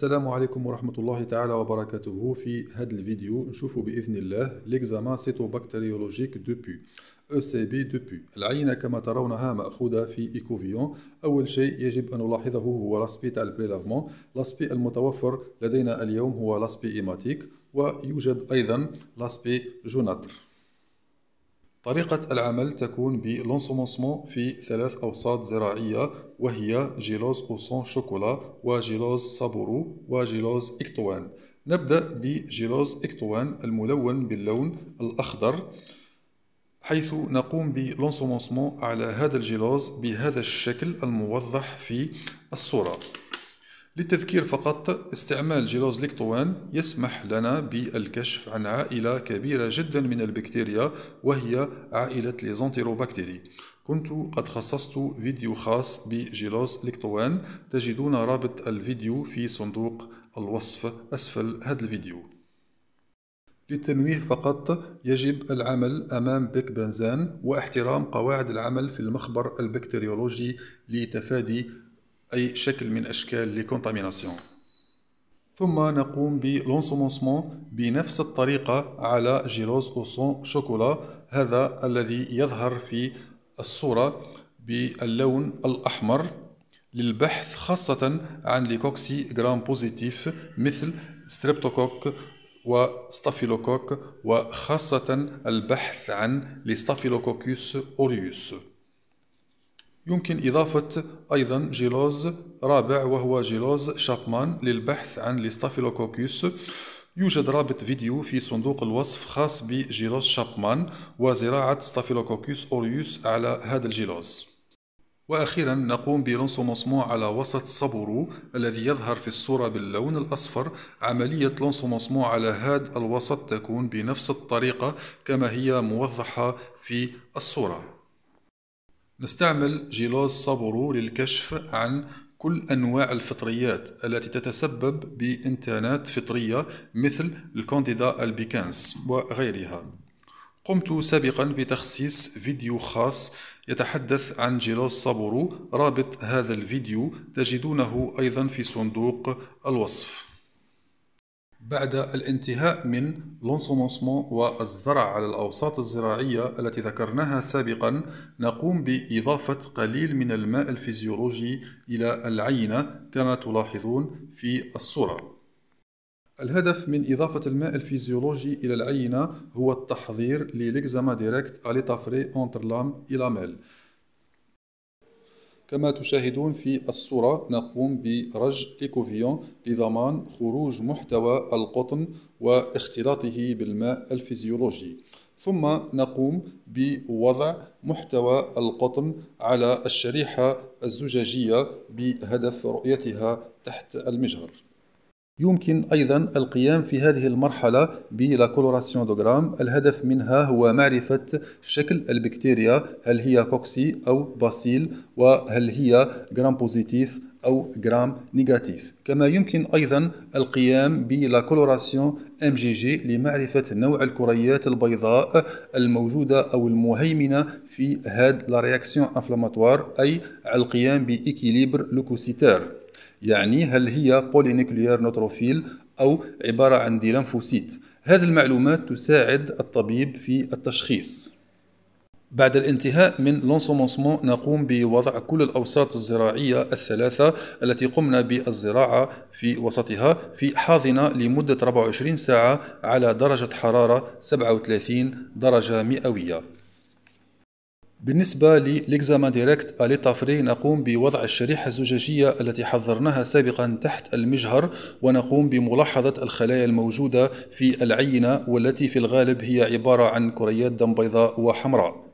السلام عليكم ورحمة الله تعالى وبركاته. في هذا الفيديو نشوف بإذن الله l'examen cytobactériologique de pus ب de pus العينة كما ترونها مأخوذة في écouvillon. أول شيء يجب أن نلاحظه هو l'aspect تاع ال prélèvement l'aspect المتوفر لدينا اليوم هو l'aspect hématique ويوجد أيضا l'aspect jaunâtre طريقة العمل تكون ب l'ensemencement في ثلاث أوساط زراعية وهي gélose au sang chocolat و gélose Sabouraud و gélose Hektoen. نبدأ ب gélose Hektoen الملون باللون الأخضر حيث نقوم ب l'ensemencement على هذا ال gélose بهذا الشكل الموضح في الصورة. للتذكير فقط استعمال gélose l'Hektoen يسمح لنا بالكشف عن عائلة كبيرة جدا من البكتيريا وهي عائلة les entérobactéries كنت قد خصصت فيديو خاص ب gélose l'Hektoen. تجدون رابط الفيديو في صندوق الوصف أسفل هذا الفيديو. للتنويه فقط يجب العمل أمام bec benzène واحترام قواعد العمل في المخبر البكتيريولوجي لتفادي أي شكل من أشكال la contamination ثم نقوم ب l'ensemencement بنفس الطريقة على gélose au sang chocolat هذا الذي يظهر في الصورة باللون الأحمر للبحث خاصة عن les cocci Gram positif مثل streptocoque و staphylocoque وخاصة البحث عن ل Staphylococcus aureus. يمكن إضافة أيضا gélose رابع وهو gélose Chapman للبحث عن ال Staphylococcus يوجد رابط فيديو في صندوق الوصف خاص ب gélose Chapman وزراعة Staphylococcus aureus على هذا ال gélose. وأخيرا نقوم ب l'ensemencement على وسط Sabouraud الذي يظهر في الصورة باللون الأصفر. عملية l'ensemencement على هذا الوسط تكون بنفس الطريقة كما هي موضحة في الصورة. نستعمل gélose Sabouraud للكشف عن كل أنواع الفطريات التي تتسبب بإنتانات فطرية مثل ال Candida albicans وغيرها. قمت سابقا بتخصيص فيديو خاص يتحدث عن gélose Sabouraud. رابط هذا الفيديو تجدونه أيضا في صندوق الوصف. بعد الانتهاء من l'ensemencement والزرع على الأوساط الزراعية التي ذكرناها سابقا نقوم بإضافة قليل من الماء الفيزيولوجي إلى العينة كما تلاحظون في الصورة. الهدف من إضافة الماء الفيزيولوجي إلى العينة هو التحضير لل examen direct à l'état frais entre lame et lamelle كما تشاهدون في الصورة نقوم برج l'écouvillon لضمان خروج محتوى القطن واختلاطه بالماء الفيزيولوجي. ثم نقوم بوضع محتوى القطن على الشريحة الزجاجية بهدف رؤيتها تحت المجهر. يمكن أيضا القيام في هذه المرحلة ب la de Gram الهدف منها هو معرفة شكل البكتيريا هل هي cocci أو bacille وهل هي Gram positif أو Gram négatif. كما يمكن أيضا القيام ب la coloration MGG لمعرفة نوع الكريات البيضاء الموجودة أو المهيمنة في هاد la réaction inflammatoire أي القيام ب équilibre leucocytaire يعني هل هي polynucléaires neutrophiles أو عبارة عن des lymphocytes هذه المعلومات تساعد الطبيب في التشخيص. بعد الانتهاء من l'ensemencement نقوم بوضع كل الأوساط الزراعية الثلاثة التي قمنا بالزراعة في وسطها في حاضنة لمدة 24 ساعة على درجة حرارة 37 درجة مئوية. بالنسبة للإكزامان ديريكت أليتافري نقوم بوضع الشريحة الزجاجية التي حضرناها سابقا تحت المجهر ونقوم بملاحظة الخلايا الموجودة في العينة والتي في الغالب هي عبارة عن كريات دم بيضاء وحمراء.